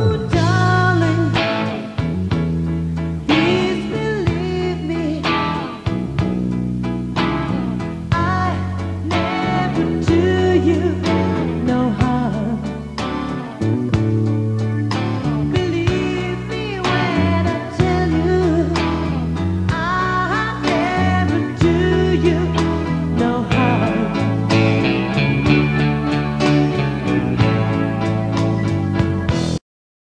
Oh,